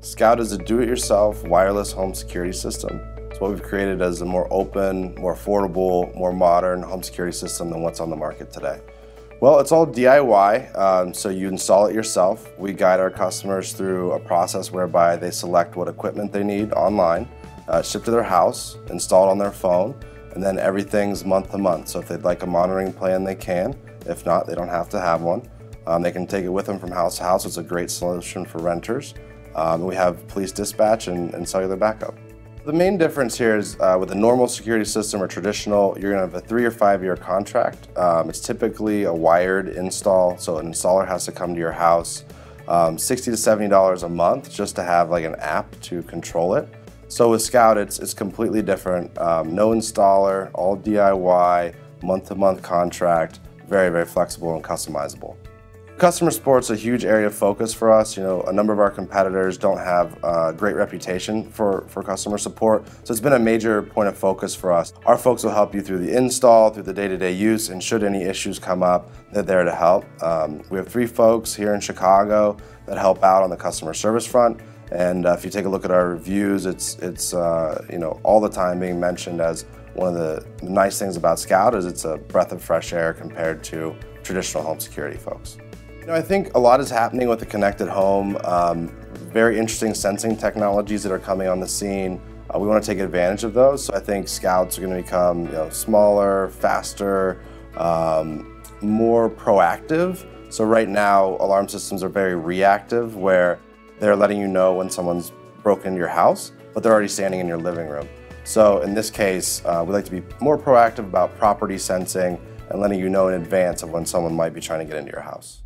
Scout is a do-it-yourself wireless home security system. So what we've created is a more open, more affordable, more modern home security system than what's on the market today. Well, it's all DIY, um, so you install it yourself. We guide our customers through a process whereby they select what equipment they need online, uh, ship to their house, install it on their phone, and then everything's month to month. So if they'd like a monitoring plan, they can. If not, they don't have to have one. Um, they can take it with them from house to house. It's a great solution for renters. Um, we have police dispatch and, and cellular backup. The main difference here is uh, with a normal security system or traditional, you're going to have a three or five year contract. Um, it's typically a wired install, so an installer has to come to your house. Um, 60 to $70 a month just to have like an app to control it. So with Scout, it's, it's completely different. Um, no installer, all DIY, month-to-month -month contract, very, very flexible and customizable. Customer support's a huge area of focus for us. You know, a number of our competitors don't have a great reputation for, for customer support, so it's been a major point of focus for us. Our folks will help you through the install, through the day-to-day -day use, and should any issues come up, they're there to help. Um, we have three folks here in Chicago that help out on the customer service front, and uh, if you take a look at our reviews, it's, it's uh, you know, all the time being mentioned as one of the nice things about Scout is it's a breath of fresh air compared to traditional home security folks. You know, I think a lot is happening with the connected home. Um, very interesting sensing technologies that are coming on the scene. Uh, we want to take advantage of those. So I think scouts are going to become you know, smaller, faster, um, more proactive. So right now, alarm systems are very reactive, where they're letting you know when someone's broken into your house, but they're already standing in your living room. So in this case, uh, we like to be more proactive about property sensing and letting you know in advance of when someone might be trying to get into your house.